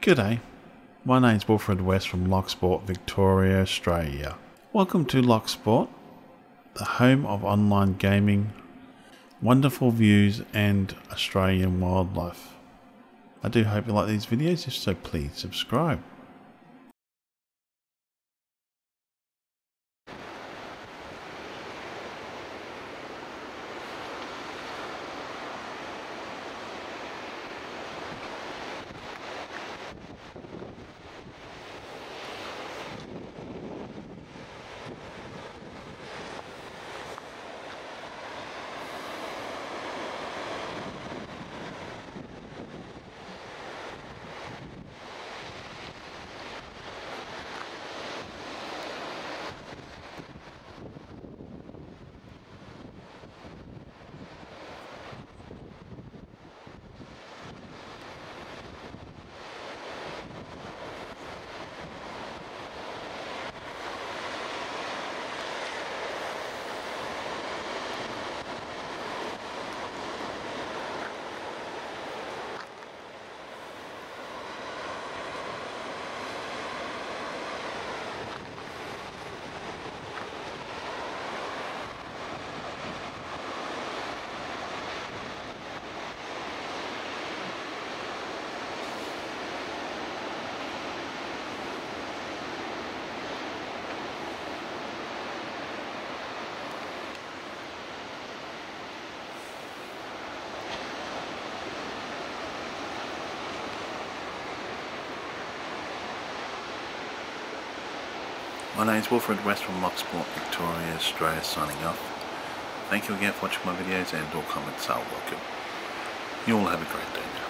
G'day, my name's Wilfred West from Loch Sport, Victoria, Australia. Welcome to Loch Sport, the home of online gaming, wonderful views, and Australian wildlife. I do hope you like these videos, if so, please subscribe. My name is Wilfred West from Loch Sport, Victoria, Australia, signing off. Thank you again for watching my videos and all comments are welcome. You all have a great day.